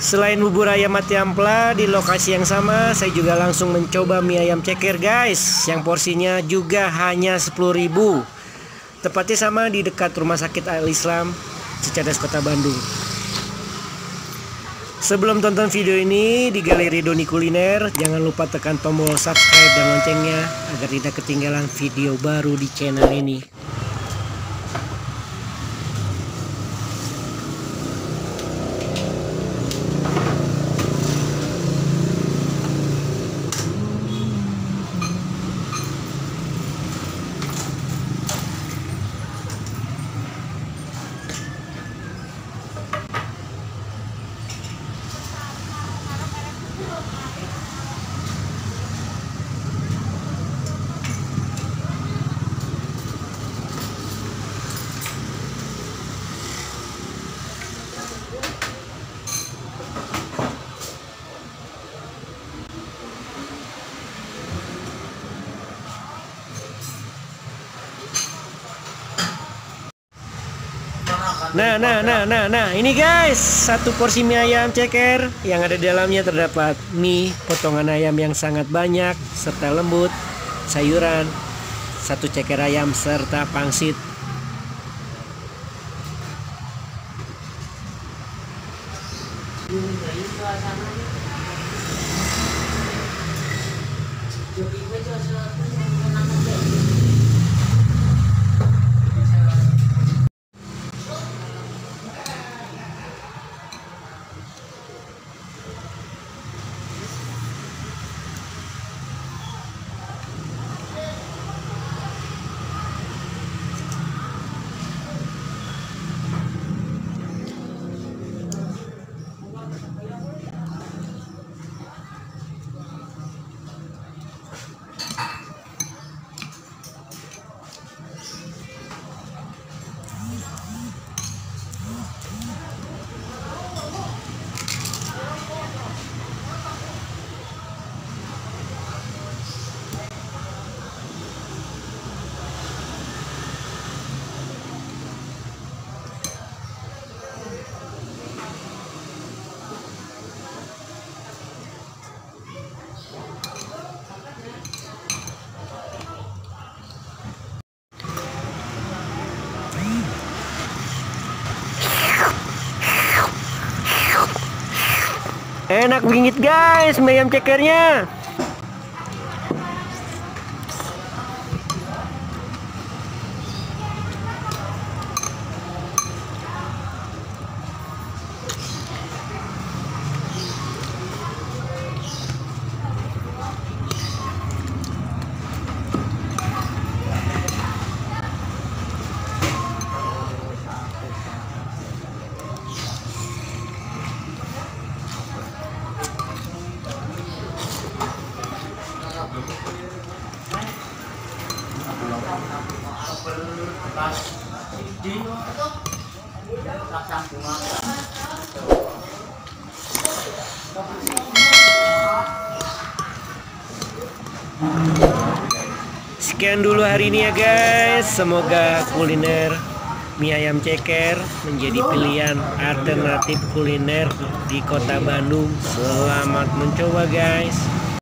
Selain bubur ayam mati ampla di lokasi yang sama, saya juga langsung mencoba mie ayam ceker guys, yang porsinya juga hanya 10.000. Tepatnya sama di dekat Rumah Sakit Al Islam Cicadas Kota Bandung. Sebelum tonton video ini di Galeri Doni Kuliner, jangan lupa tekan tombol subscribe dan loncengnya agar tidak ketinggalan video baru di channel ini. Nah, nah, nah, nah, nah, ini guys, satu porsi mie ayam ceker yang ada di dalamnya terdapat mie, potongan ayam yang sangat banyak, serta lembut, sayuran, satu ceker ayam serta pangsit. Enak bingit guys, Sekian dulu hari ini ya guys. Semoga kuliner mie ayam ceker menjadi pilihan alternatif kuliner di kota Bandung. Selamat mencoba guys.